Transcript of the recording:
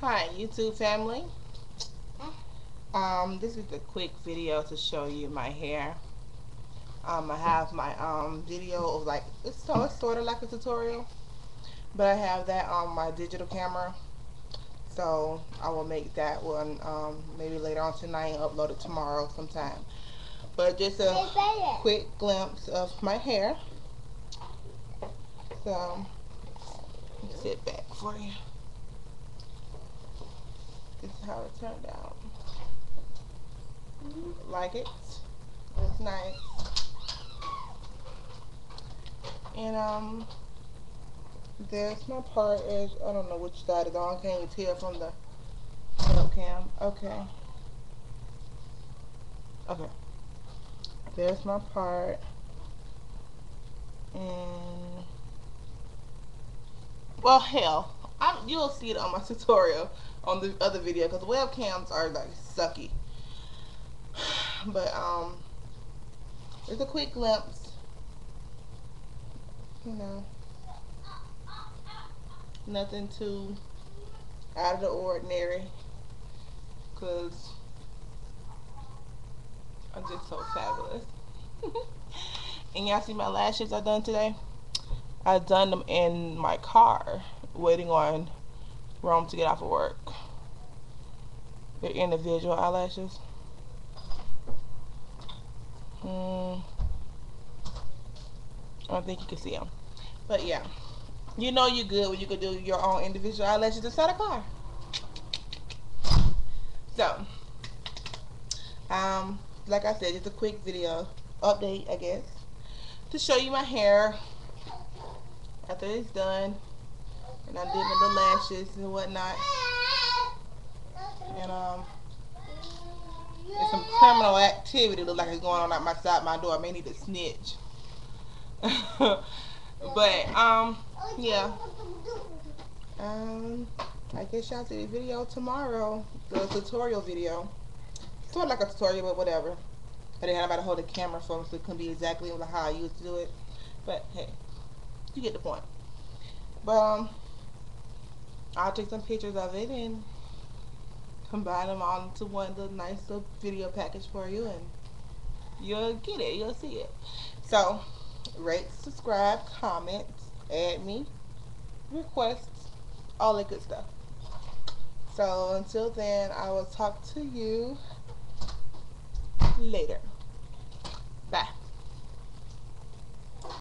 Hi YouTube family. Um, this is a quick video to show you my hair. Um, I have my um, video of like, it's, so it's sort of like a tutorial, but I have that on my digital camera. So I will make that one um, maybe later on tonight and upload it tomorrow sometime. But just a quick glimpse of my hair. So, sit back for you. This is how it turned out. Like it. It's nice. And um there's my part is I don't know which side it's on, can you tell from the webcam? Okay. Okay. There's my part. And well hell, you'll see it on my tutorial on the other video because webcams are like sucky. But um, it's a quick glimpse. You know, nothing too out of the ordinary because I'm just so fabulous. and y'all see my lashes I done today? I done them in my car waiting on Rome to get off of work. They're individual eyelashes. Mm, I don't think you can see them. But yeah, you know you're good when you can do your own individual eyelashes inside a car. So, um, like I said, just a quick video update, I guess, to show you my hair after it's done. And I did my little lashes and whatnot. And um, there's some criminal activity look like it's going on outside my side my door. I may need to snitch. but um, yeah. Um, I guess y'all see the video tomorrow. The tutorial video. Sort of like a tutorial, but whatever. I didn't have to hold the camera for so it couldn't be exactly how I used to do it. But hey, you get the point. But um, I'll take some pictures of it and combine them all into one little nice little video package for you and you'll get it. You'll see it. So, rate, subscribe, comment, add me, requests, all that good stuff. So, until then, I will talk to you later.